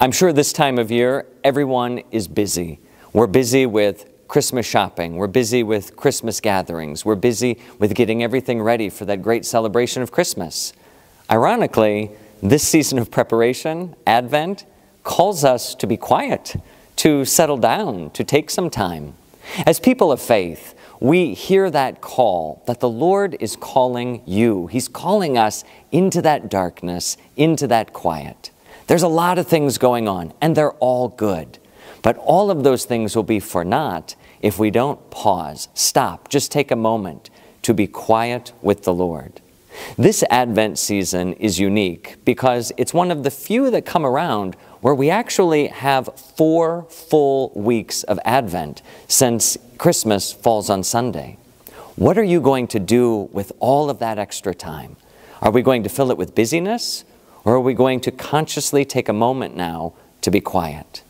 I'm sure this time of year, everyone is busy. We're busy with Christmas shopping. We're busy with Christmas gatherings. We're busy with getting everything ready for that great celebration of Christmas. Ironically, this season of preparation, Advent, calls us to be quiet, to settle down, to take some time. As people of faith, we hear that call that the Lord is calling you. He's calling us into that darkness, into that quiet. There's a lot of things going on, and they're all good. But all of those things will be for naught if we don't pause, stop, just take a moment to be quiet with the Lord. This Advent season is unique because it's one of the few that come around where we actually have four full weeks of Advent since Christmas falls on Sunday. What are you going to do with all of that extra time? Are we going to fill it with busyness? Or are we going to consciously take a moment now to be quiet?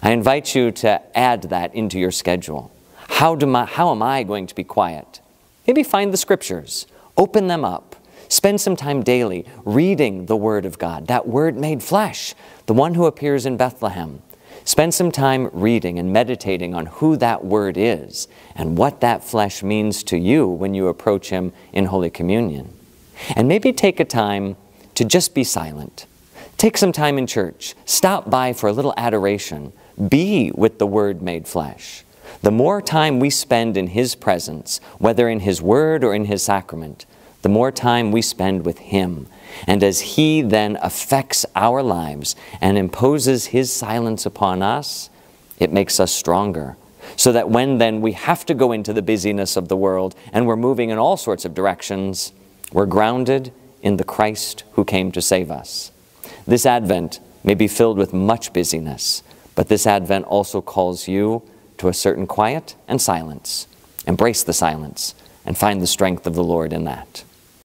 I invite you to add that into your schedule. How, do my, how am I going to be quiet? Maybe find the scriptures, open them up, spend some time daily reading the Word of God, that Word made flesh, the one who appears in Bethlehem. Spend some time reading and meditating on who that Word is and what that flesh means to you when you approach Him in Holy Communion. And maybe take a time to just be silent. Take some time in church. Stop by for a little adoration. Be with the Word made flesh. The more time we spend in His presence, whether in His Word or in His sacrament, the more time we spend with Him. And as He then affects our lives and imposes His silence upon us, it makes us stronger. So that when then we have to go into the busyness of the world and we're moving in all sorts of directions, we're grounded in the Christ who came to save us. This Advent may be filled with much busyness, but this Advent also calls you to a certain quiet and silence. Embrace the silence and find the strength of the Lord in that.